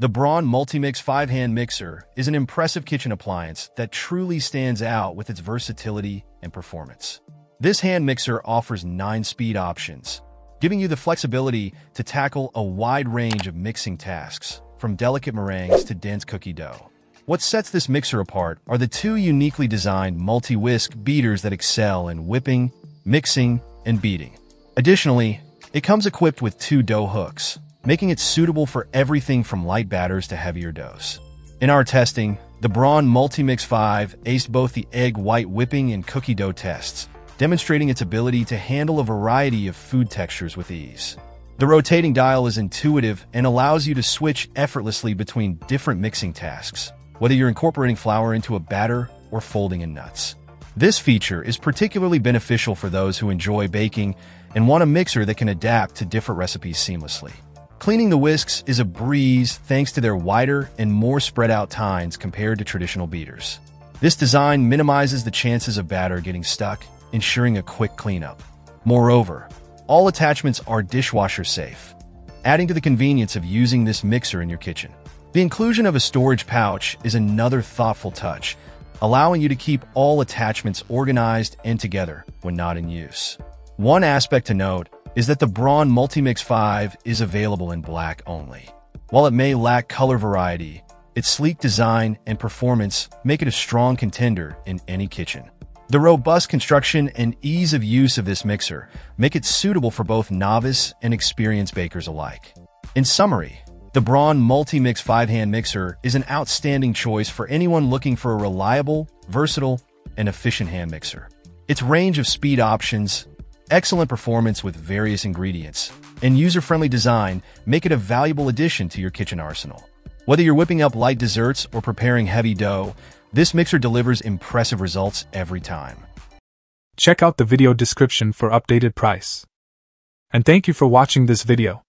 The Braun Multimix 5-hand mixer is an impressive kitchen appliance that truly stands out with its versatility and performance. This hand mixer offers 9 speed options, giving you the flexibility to tackle a wide range of mixing tasks, from delicate meringues to dense cookie dough. What sets this mixer apart are the two uniquely designed multi-whisk beaters that excel in whipping, mixing, and beating. Additionally, it comes equipped with two dough hooks, making it suitable for everything from light batters to heavier doughs. In our testing, the Braun Multimix 5 aced both the egg white whipping and cookie dough tests, demonstrating its ability to handle a variety of food textures with ease. The rotating dial is intuitive and allows you to switch effortlessly between different mixing tasks, whether you're incorporating flour into a batter or folding in nuts. This feature is particularly beneficial for those who enjoy baking and want a mixer that can adapt to different recipes seamlessly. Cleaning the whisks is a breeze thanks to their wider and more spread out tines compared to traditional beaters. This design minimizes the chances of batter getting stuck, ensuring a quick cleanup. Moreover, all attachments are dishwasher safe, adding to the convenience of using this mixer in your kitchen. The inclusion of a storage pouch is another thoughtful touch, allowing you to keep all attachments organized and together when not in use. One aspect to note is that the Braun Multimix 5 is available in black only. While it may lack color variety, its sleek design and performance make it a strong contender in any kitchen. The robust construction and ease of use of this mixer make it suitable for both novice and experienced bakers alike. In summary, the Braun Multimix 5-hand mixer is an outstanding choice for anyone looking for a reliable, versatile, and efficient hand mixer. Its range of speed options, excellent performance with various ingredients, and user-friendly design make it a valuable addition to your kitchen arsenal. Whether you're whipping up light desserts or preparing heavy dough, this mixer delivers impressive results every time. Check out the video description for updated price. And thank you for watching this video.